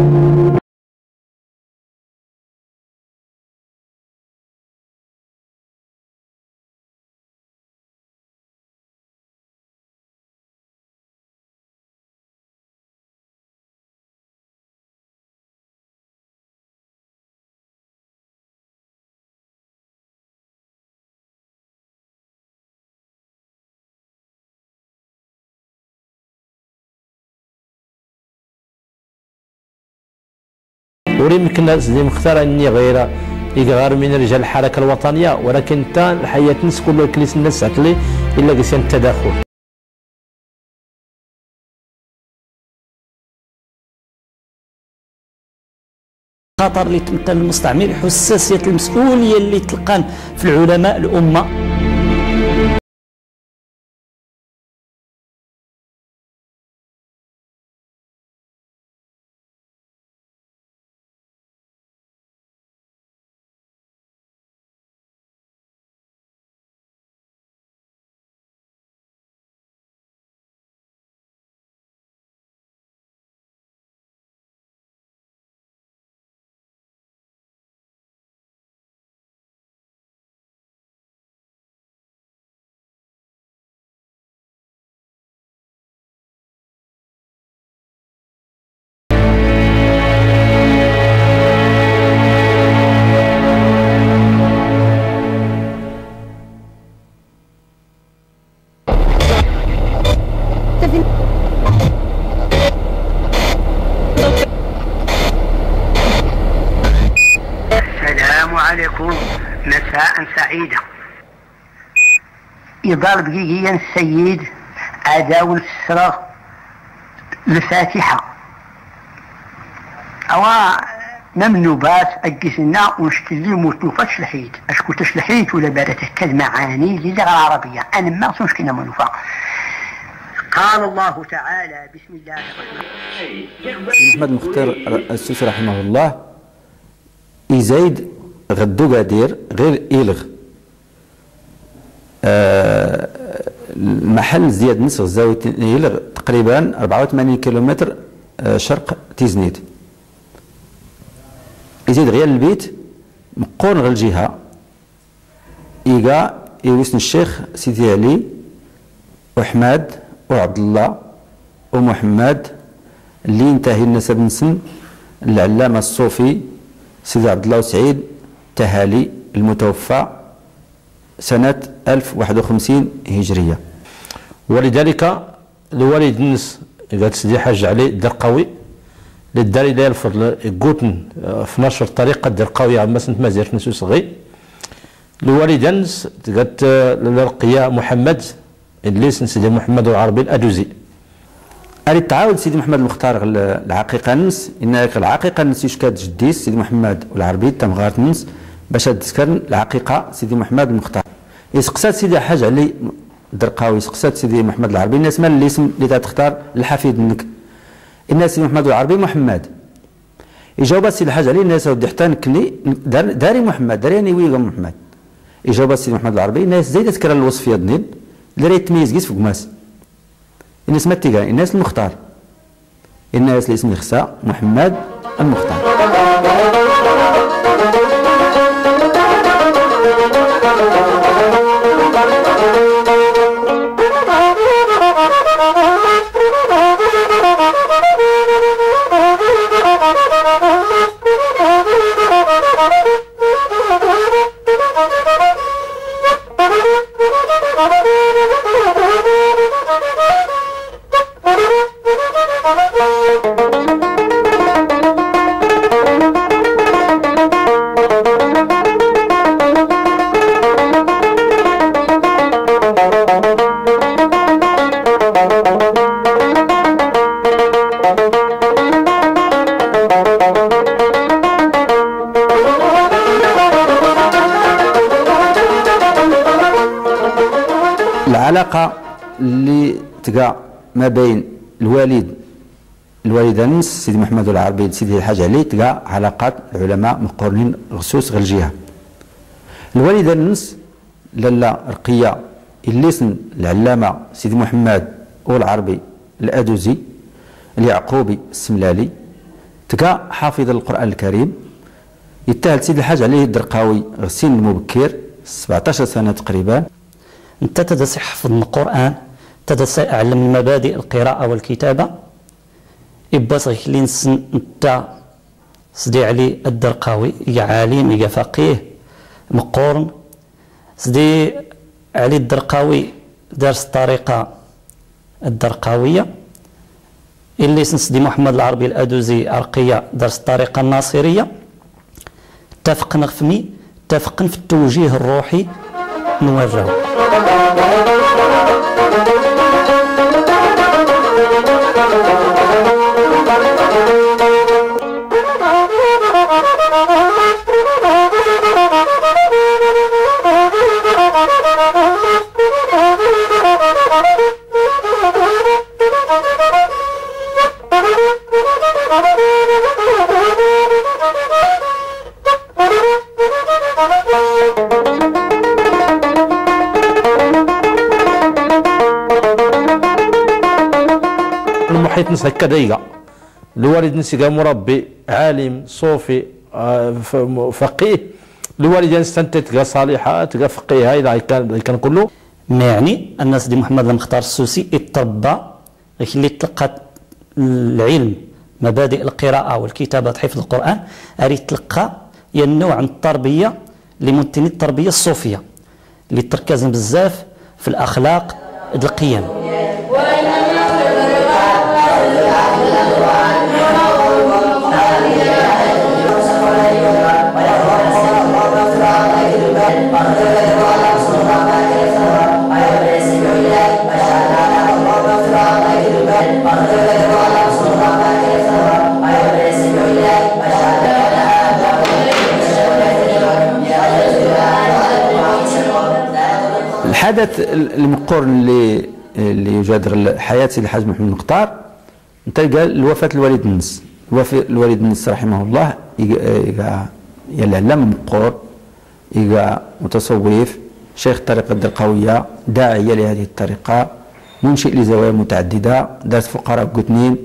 you وريمكن زي مختار إني غير يغار من رجال الحركة الوطنية ولكن تا الحياة الناس كل كنيس الناس عتلي إلا قسم التداخل خطر اللي تمثل المستعمر حساسية المسؤولية اللي تلقان في العلماء الأمة. مساء سعيدة يضرب دقيقيا السيد أداو السرة الفاتحة أوا ممنوبات أجسنا ونشتلي موتوفة شلحيت أشكو تشلحيت ولا بارت كالمعاني اللي غير عربية أنا ما أصنش كنا منوفة قال الله تعالى بسم الله الرحمن محمد المختار السوسي رحمه الله. يزايد غدو قادير غير إلغ. آه المحل زياد نصف زاوية إلغ تقريبا 84 كيلومتر آه شرق تيزنيد يزيد غير البيت مقون غير الجهة. إيقا يوسن الشيخ سيدي علي وحماد وعبد الله ومحمد اللي ينتهي النسب نسن العلامة الصوفي سيدي عبد الله سعيد تهالي المتوفى. سنة 1051 هجرية. ولذلك الوالد النس قالت سيدي حاج علي الدرقاوي للدار إلى الفضل قوتن في نشر طريقة الدرقاوي عما سنت مازيرت نسو صغي. الوالد النس قالت للرقية محمد اللي سيدي محمد العربي الأدوزي. أريد تعاود سيدي محمد المختار العقيقة نس إن العقيقة نس يشكاد جديس سيدي محمد والعربي تم غارت نس باش تذكر العقيقة سيدي محمد المختار. يسقسات سيدي حاج علي درقاوي يسقسات سيدي محمد العربي الناس مال الاسم اللي تختار الحفيد منك. الناس سيدي محمد العربي محمد. إجابة سيدي الحاج علي الناس ودي حتى دار داري محمد داري أنا ويغا محمد. إجابة سيدي محمد العربي الناس زايدة تذكر الوصف يدنين اللي راه يتميز كيس فوق ماس. الناس ما تيجا الناس المختار. الناس اللي اسمه خسا محمد المختار. اللي تقع ما بين الوالد الوالد نس سيدي محمد العربي سيدي الحاج علي تقع علاقات العلماء مقرنين غسوس غير الجهة. الوالدة نس لالا رقية اللي سن العلامة سيدي محمد والعربي الأدوزي اليعقوبي السملالي تلقى حافظ القرآن الكريم. يتهل سيد الحاج عليه الدرقاوي غسين المبكر 17 سنة تقريبا. أنت تدس حفظ القرآن؟ تدس أعلم مبادئ القراءة والكتابة. إباس غيكلين سن انت سدي علي الدرقاوي يا عالم يا فقيه مقورن. سدي علي الدرقاوي درس الطريقة الدرقاوية. اللي سنسدي محمد العربي الأدوزي أرقية درس الطريقة الناصرية. اتفقنا فمي اتفقنا في التوجيه الروحي. نوجهه. المحيط نس هكا ضيقه الوالد نس مربي عالم صوفي آه، فقيه. الوالد تلقى صالحه تلقى فقيه. هاي كان كان كله. ما يعني الناس دي محمد المختار السوسي اتربى اللي تلقى العلم مبادئ القراءة والكتابة حفظ القرآن. أريد تلقى هي النوع من التربية اللي ممكن التربية الصوفية اللي تركز بزاف في الأخلاق القيم الحدث المقورن اللي اللي يجادر حياة سيدي الحاج محمد المختار قال الوفاة الوالد النس. الوفاة الوالد النس رحمه الله يقى يا العلام مقور يقى متصوف شيخ الطريقة الدرقاوية داعية لهذه الطريقة منشئ لزوايا متعددة دارس فقراء قتنين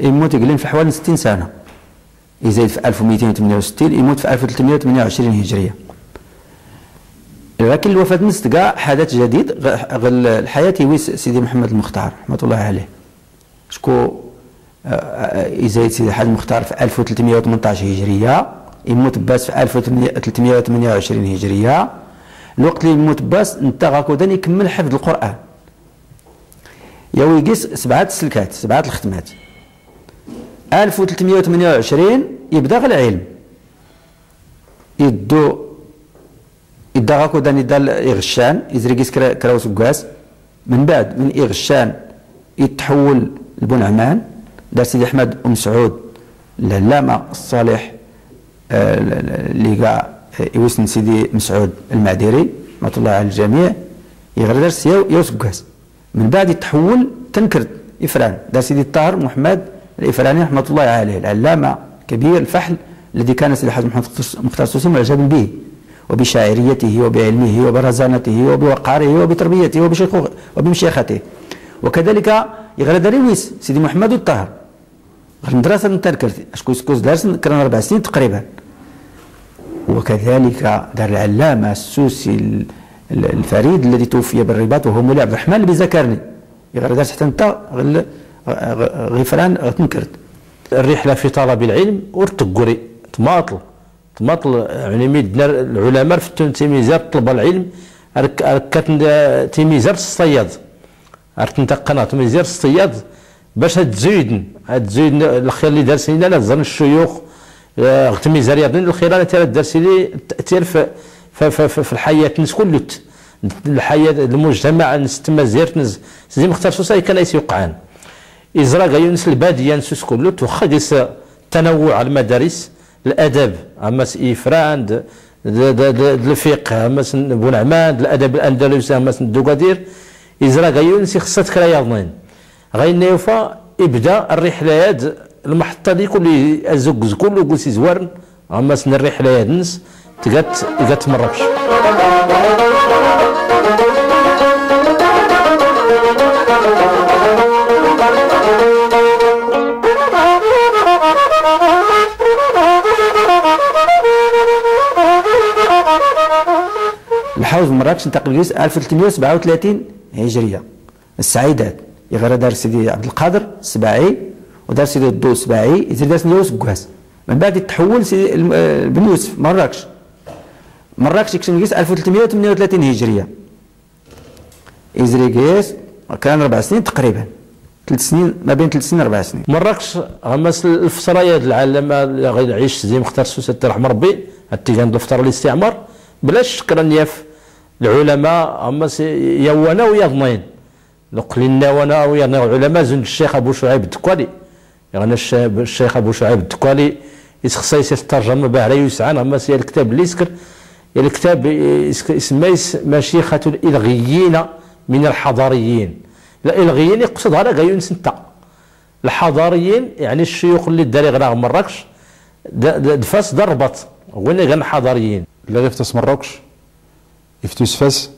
يموت يقلين في حوالي 60 سنة. يزيد في 1268 يموت في 1328 هجرية. لكن الوفاة نس تلقى حدث جديد غ- غ- الحياة يويس سيدي محمد المختار رحمة الله عليه. شكو آه، آه، يزيد سيدي الحاج المختار في 1318 هجرية يموت باس في 1328 هجرية. الوقت اللي يموت باس انت غاكودان يكمل حفظ القرآن. يا يقيس سبعة السلكات سبعة الختمات 1328 يبدأ العلم. يدو غاكو داني دال إغشان يزريقيس كرا- كراوس وكاس من بعد من إغشان يتحول لبن عمان دار سيدي أحمد أم سعود العلامة الصالح آه، ل- ل- اللي قاع يوسن سيدي مسعود المعديري رحمة الله على الجميع. يغير درس يو يوس وكاس من بعد يتحول تنكرت إفران. دار سيدي الطاهر محمد الإفراني رحمة الله عليه العلامة كبير الفحل الذي كان سيدي الحاج محمد مختار السوسي معجبا به. وبشاعريته وبعلمه وبرزانته وبوقاره وبتربيته وبشيخوخ- وبمشيخته. وكذلك يغرى درويس سيدي محمد الطاهر. غير مدرسة نتذكر أشكو سكوز دارس كان أربع سنين تقريبا. وكذلك دار العلامة السوسي ال- ال- الفريد الذي توفي بالرباط وهو مولى عبد الرحمن بزكرني يغرى دارس حتى أنت غفران تنكرت. الرحلة في طلب العلم ورتقري تماطل. تماطل يعني ميدنا العلماء في تيميزار طلب العلم رك- ركات تيميزار الصياد. قناة تيميزار الصياد باش تزيدن تزيدن الخير اللي دار سنين لا تزن الشيوخ آه، تيميزار يظن الخير أنا ترى دار سيدي تأثير في في, في, في, في الحياة الناس كلت الحياة المجتمع الناس تما زيرت نز سيدي مختار سوساي كان يوقعان إزراء يونس البادية نسوس كله تخدس تنوع المدارس الأدب. أمس إفران د- د- د- د- د- الفقه أمس بن عمان د الأدب الأندلسي أمس الدوغادير. إزراء يونس خصت كلا يضنين غير يوفا إبدأ الرحلات المحطة دي كل كله قول سي زوارن. أمس الرحلات نس تقات تقات مربش Thank you. تحوز مراكش انتقل لجليس 1337 هجرية. السعيدات يغير دار سيدي عبد القادر السباعي ودار سيدي الضو السباعي يزيد دار سيدي يوسف من بعد يتحول سيدي آه، بن يوسف مراكش مراكش يكشف جليس 1338 هجرية. إزريكيس كان أربع سنين تقريبا. ثلاث سنين ما بين ثلاث سنين أربع سنين. مراكش غمس الفصرايات العالم غير عيش زي مختار سوسة رحم ربي التيجان الفطر الاستعمار بلا شك رانياف العلماء غمس يوانا ويضنين. لنا وأنا ويا العلماء زند الشيخ أبو شعيب الدكوالي. يعني الشيخ أبو شعيب الدكوالي يسخصي الترجمه باع يسعى غمس الكتاب اللي يسكر الكتاب اسمه مشيخة الإلغيين من الحضاريين. الإلغيين يقصد على غيون سنتا الحضاريين يعني الشيوخ اللي داري غير مراكش دفاس دربط وين غير الحضاريين لا يفتس مراكش يفتس فاس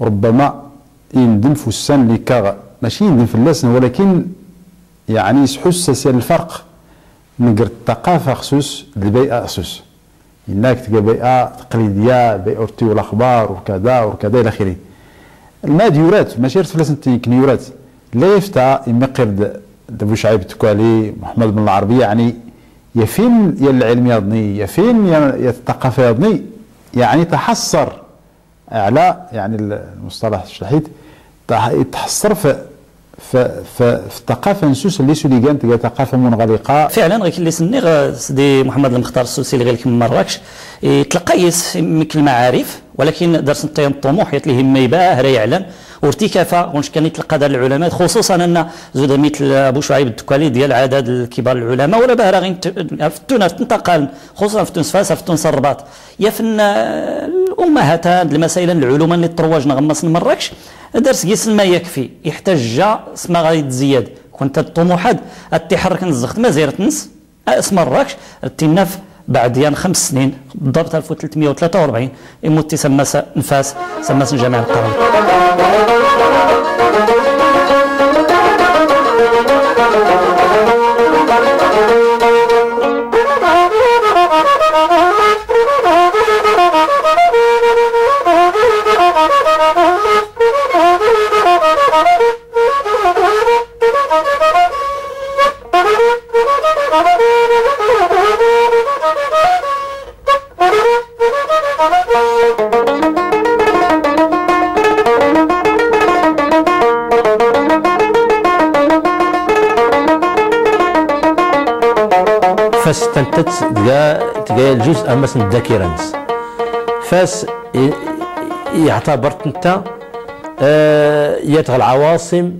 ربما يندم فسان اللي كاغ ماشي يندم في اللسن ولكن يعني يحس الفرق. نقر الثقافة خصوص البيئة خصوص. هناك تلقى بيئة تقليدية بيئة الأخبار وكذا وكذا إلى آخره. الماديورات ماشي رتفلاس كنيورات لا يفتى يمقر دبو شعيب التكوالي محمد بن العربي يعني يفين يا العلم يضني يفين يا الثقافة يضني يعني تحصر. على يعني المصطلح الشحيد تحصر في في الثقافه نسوس اللي سولي كانت ثقافة منغلقة. فعلا غير اللي سني سيدي محمد المختار السوسي اللي غير مراكش تلقى يمك المعارف. ولكن درس الطيام الطموح يتليه ما يباه يعلم. وارتكافه ونش كان يتلقى دار العلماء خصوصا أن زود مثل أبو شعيب الدكالي ديال عدد الكبار العلماء ولا باه غير في تونس تنتقل خصوصا في تونس فاس في تونس الرباط. يا فن الأمهات المسائل العلوم اللي تروجنا غمص مراكش درس قيس ما يكفي يحتاج سما غادي تزيد. كنت الطموحات تحرك نزخت ما زيرت نس اسم مراكش التناف بعد يان خمس سنين بالضبط 1343 يموت تسمى نفاس سمى جامع القرن فاس تنتت تلقى الجزء امس الذاكره نس فاس يعتبر أنت آه العواصم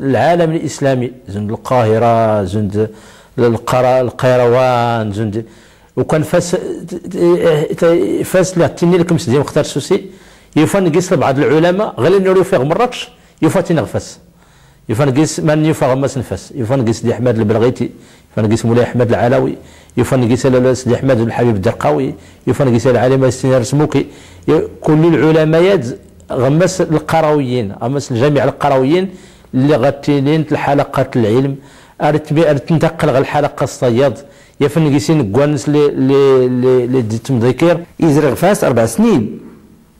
العالم الإسلامي زند القاهرة زند القيروان زند. وكان فاس فاس لا تني لكم سيدي مختار السوسي يفن قيس بعض العلماء غير إنه يفيغ مراكش يفاتي نغفس يفن قيس من يفاغ مس نفس يفن قيس دي أحمد البلغيتي يفنقيس مولاي أحمد العلوي يفنقيس سيدي أحمد الحبيب الدرقاوي يفنقيس العالم السنير سموكي كل العلماء غمس القرويين غمس الجميع القرويين اللي غتينين الحلقات العلم. ارت تنتقل غير الحلقة الصياد. يفنقيسين كوانس اللي ديتم ذكر. يزرع فاس أربع سنين.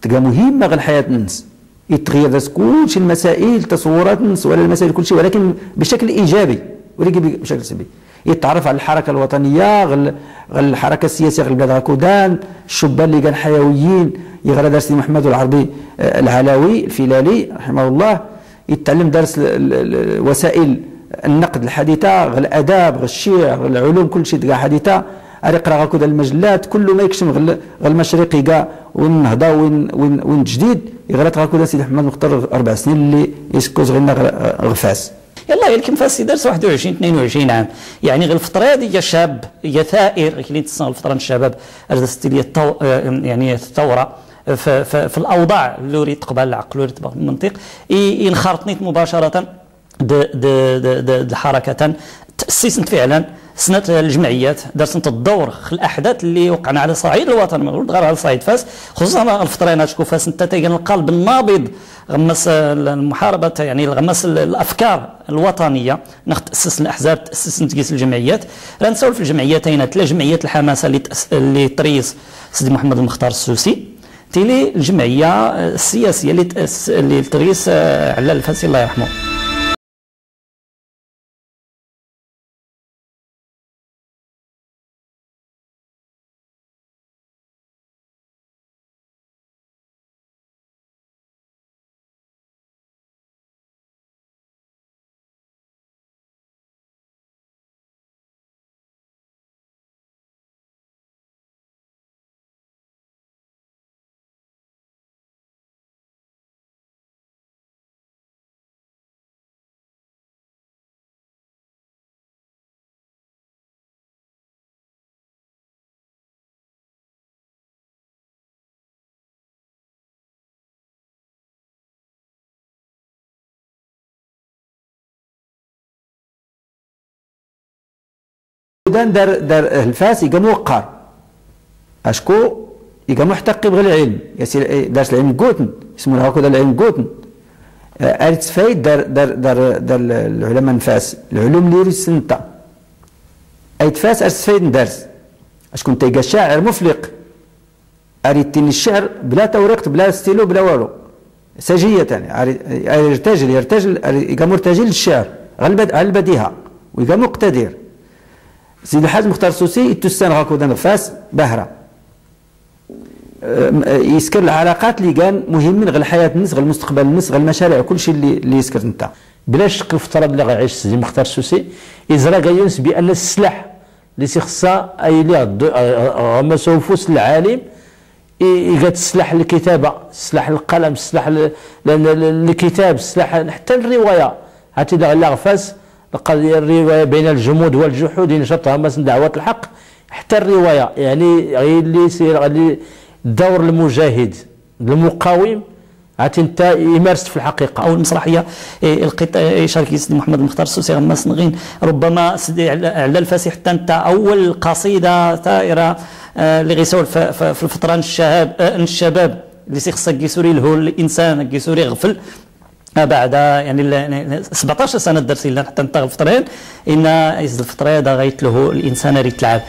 تلقى مهمه غير حياه الناس يتغير كل شيء المسائل تصورات الناس ولا المسائل كل شيء ولكن بشكل إيجابي ولكن بشكل سلبي. يتعرف على الحركة الوطنية غل, غل الحركة السياسية غل البلاد غاكودان الشبان اللي كان حيويين يغرى درس محمد العربي آه، العلاوي الفلالي رحمه الله. يتعلم درس وسائل النقد الحديثة غل الأداب غل الشيع غل العلوم كل شيء تلقى حديثة. يقرا غاكودا المجلات كل ما يكشم غل المشرقي كاع وين النهضه وين وين وين جديد يغرى غاكودا سيدي محمد مختار أربع سنين اللي يسكوز غير غفاس يلا يمكن فاسي درس 21 22 عام. يعني غير الفترة هذه يا شاب يا ثائر. اللي تصنع الفترة الشباب درست لي التو... يعني الثورة في, في, في الأوضاع اللي يريد تقبل العقل يريد تقبل المنطق ينخرطني مباشرة. د حركة. تاسست فعلا. سنة الجمعيات درست الدور في الاحداث اللي وقعنا على صعيد الوطن غير على صعيد فاس. خصوصا الفترة هنا تشوف فاس أنت القلب النابض غمس المحاربة يعني غمس الأفكار الوطنية. تأسس الأحزاب تأسس تقيس الجمعيات. لا نسولف في الجمعيتين ثلاث جمعيات الحماسة اللي اللي تريس سيدي محمد المختار السوسي. تيلي الجمعية السياسية اللي اللي تريس على الفاسي الله يرحمه. السودان دار دار الفاس يقام وقار. أشكو؟ يقام محتقي بغير العلم. ياسير دارس العلم قوتن. يسمونه هكذا العلم قوتن. اريت فايد دار دار دار دار العلماء نفاس العلوم اللي يريد سنتا. اي تفاس اريت فايد ندرس أشكون تيقى شاعر مفلق. تين الشعر بلا توريق بلا ستيلو بلا والو. سجية يرتجل يرتجل يقام مرتجل للشعر على البديهة ويقام مقتدر. سيدي الحاج مختار السوسي يتسان غاكو دا نفاس باهرة يسكر العلاقات اللي كان مهمين غير حياة الناس غير المستقبل الناس غير المشاريع كل شيء اللي اللي يسكر أنت. بلا شك الفترة اللي غيعيش سيدي مختار السوسي إزرا ينس بأن السلاح اللي سيخصا أي اللي غما سوفوس العالم يقاد السلاح الكتابة السلاح القلم السلاح الكتاب السلاح حتى الرواية. هاتي دا غفاس القضية الرواية بين الجمود والجحود نشطها مثلا دعوة الحق. حتى الرواية يعني غير اللي يصير اللي دور المجاهد المقاوم. عاد أنت يمارس في الحقيقة. أو المسرحيه لقيت إيه، شارك سيدي محمد المختار السوسي غما سنغين. ربما سيدي على الفاسي حتى أنت أول قصيدة ثائرة آه، اللي غيسول في الفترة الشباب آه، الشباب. اللي سيخصك كيسوري له الإنسان كيسوري غفل بعد يعني 17 سنة درس لنا حتى نتغ الفطرين إن الفطرين هذا غيت له الإنسان ريت تلعب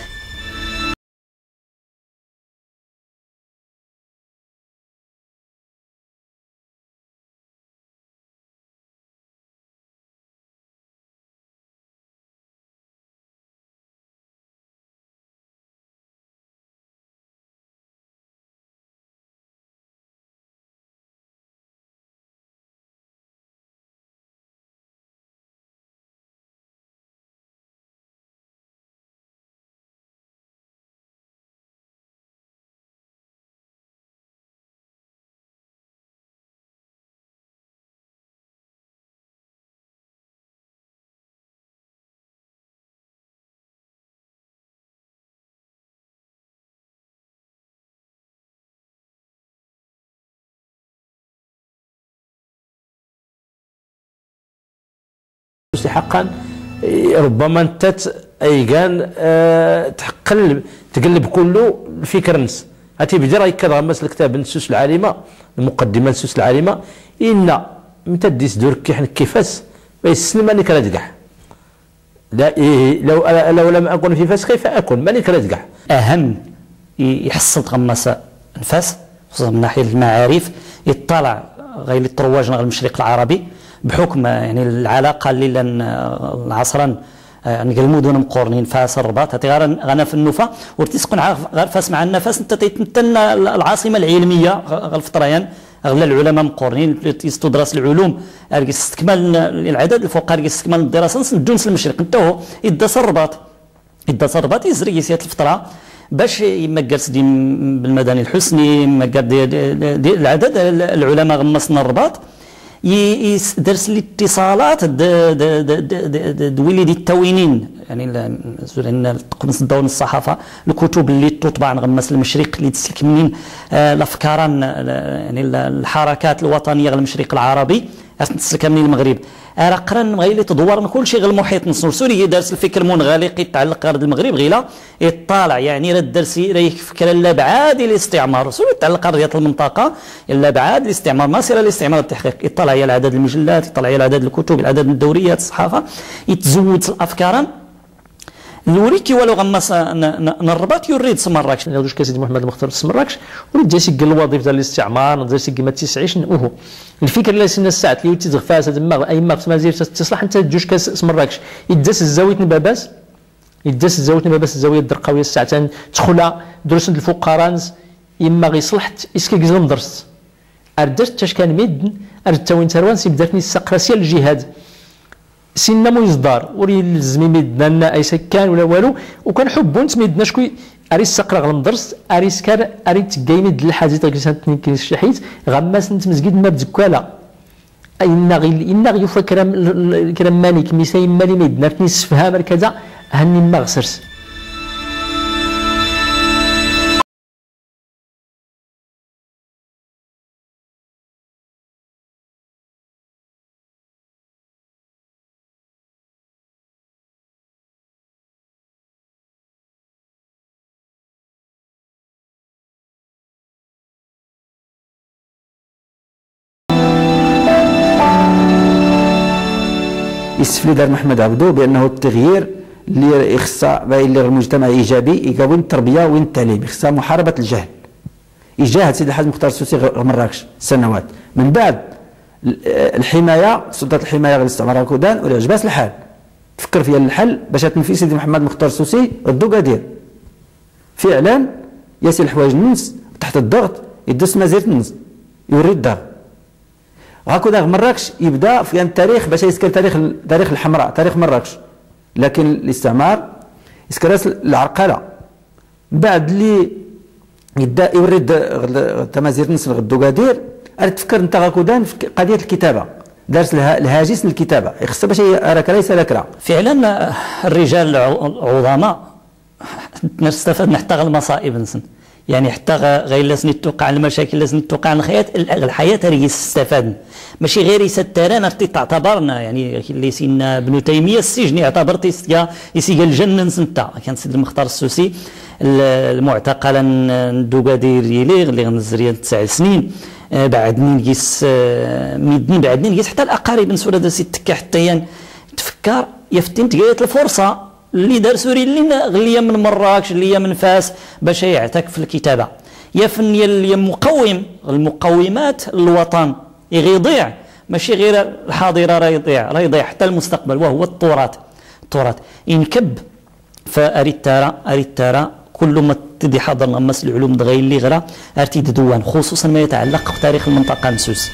حقا ربما أنت أيقان أه تقلب تقلب كله الفكر نس هاتي بدي رأيك كذا غمس الكتاب نسوس العالمة المقدمة نسوس العالمة. إن متى ديس دور كيحن كيفاس بيسلم ماني كردقح لا إيه لو لو لم أكن في فاس كيف اكون ماني كردقح أهم يحصل تغمس نفاس خصوصا من ناحية المعارف يطلع غير الترواج المشرق العربي. بحكم يعني العلاقة اللي لأن عصرا المدن مقورنين فاس الرباط. غير غانا في النوفا ورتيسقن غير فاس مع النفس انت تيتمتن العاصمة العلمية الفطريان اغلى العلماء مقورنين تدرس العلوم استكمال العدد الفوق استكمال الدراسة ندونس المشرق. انت هو يدس الرباط. يدس الرباط يزري سيات الفطرة باش يمقر سيدي بالمدني الحسني يمقر العدد العلماء غمسنا الرباط. يدرس الاتصالات دويلي دي التوينين. يعني لأن تقمص الدور الصحافة. الكتب اللي تطبع غمس المشرق اللي تسلك منين. آه، الأفكار يعني الحركات الوطنية المشرق العربي. تسلك منين المغرب. قرن غيلي تدور كل شيء غير المحيط. نصور سوريا دارس الفكر منغلق يتعلق غير المغرب غيلا يطالع يعني رد درسي راه فكر الابعاد الاستعمار. سوريا يتعلق غير المنطقة الابعاد الاستعمار. ما سير الاستعمار التحقيق يطلع على عدد المجلات يطلع على عدد الكتب العدد الدوريات الصحافة. يتزود الأفكار. الوريكي ولو غمس الرباط يريد سمراكش. دوش كسيدي محمد المختار سمراكش؟ وريد جاسي قال الوظيفة الاستعمار جاسي ما تسعيش اوهو الفكرة اللي سنا الساعات اللي تزغفاس هذا ما أي ما ما تصلح أنت جوج كاس سمراكش. يدس الزاوية نباباس يدس الزاوية نباباس الزاوية الدرقاوية الساعتين تدخل دروس الفقراء إما غيصلح إسكي كزلم درست أردرت تاش كان ميدن أردت توين تروان سيبداتني السقراسية الجهاد سينا مو وري لزمي ميدنا أي سكان ولا والو وكان حبون تميدنا شكون؟ اري السقرا غلمدرس اري سكر اري تقايمي د الحاجة تاع تنكي الشحيت غماس انت مسجد ما بزكالا إن غي إن غي كرام كرام مالك ميساي مالي ميدنا في سفهام كذا هني ما غسرس يستفيد دار محمد عبدو بأنه التغيير اللي يخص اللي المجتمع إيجابي يقوي التربية وين التعليم؟ يخص محاربة الجهل. يجاهد سيدي الحاج مختار السوسي مراكش سنوات. من بعد الحماية سلطات الحماية غير الاستعمار الكودان ولا عجباس الحال. تفكر فيها الحل باش تنفي سيدي محمد مختار السوسي ردو قادير فعلا ياسر الحوايج الناس تحت الضغط يدس مازير الناس يوري الدار. هكذا مراكش يبدا في التاريخ باش يسكر تاريخ تاريخ الحمراء تاريخ مراكش. لكن الاستعمار يسكر العرقلة. بعد اللي يبدا يورد تمازير نسل غدو قادير تفكر أنت غاكودان في قضية الكتابة. دارس الهاجس للكتابة. يخص باش راك ليس لك فعلا الرجال العظماء نستفاد حتى المصائب نسن. يعني حتى غير لازم توقع المشاكل لازم توقع الحياة الحياة اللي يستفاد ماشي غير يستران ارتي تعتبرنا يعني اللي سينا ابن تيمية السجن يعتبر تيسيا يسيا الجنة نسنتا كان سيد المختار السوسي المعتقل ندوغادير يليغ اللي غنزريا تسع سنين. آه، بعد نيس آه، ميدني بعد نيس حتى الأقارب نسولا سي تكا حتى تفكر يفتن تقايت الفرصه اللي دار سوري اللي غليا من مراكش اللي من فاس باش يعتك في الكتابة. يا فني اللي مقوم المقومات الوطن. يضيع ماشي غير الحاضرة راه يضيع راه يضيع حتى المستقبل وهو التراث. التراث. ينكب اريد ترى كل ما تدي حاضر مس العلوم دغيا اللي غرا ارتي دوان خصوصا ما يتعلق بتاريخ المنطقة نسوس.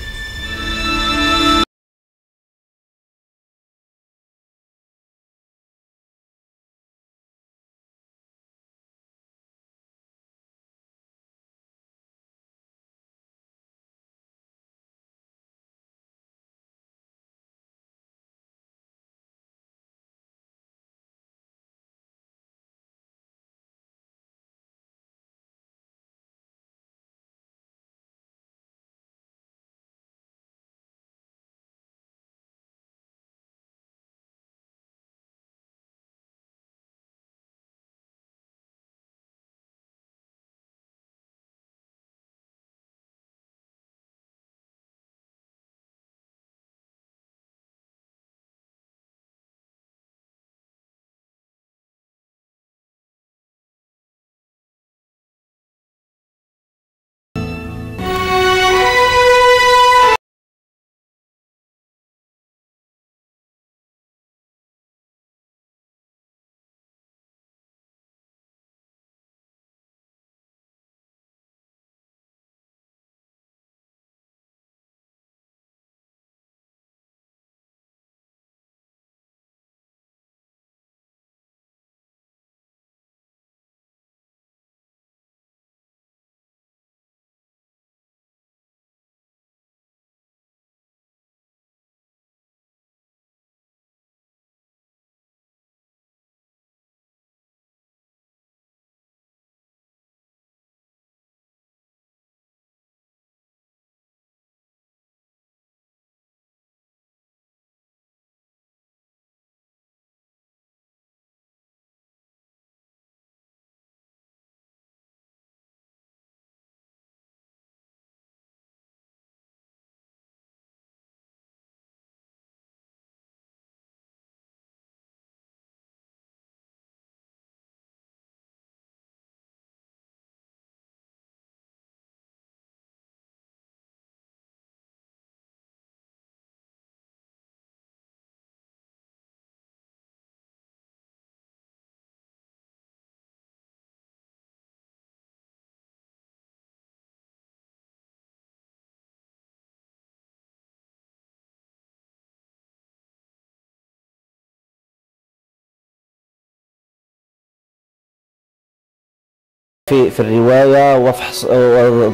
في في الرواية وفحص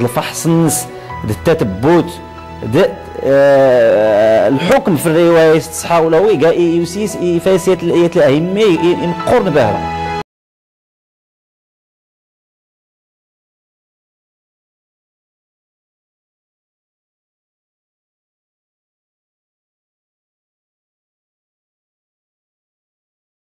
الفحص النص التتبت آه الحكم في الرواية تصحى ولا هو يسيس يفاسيت الاهميه ينقرن بها.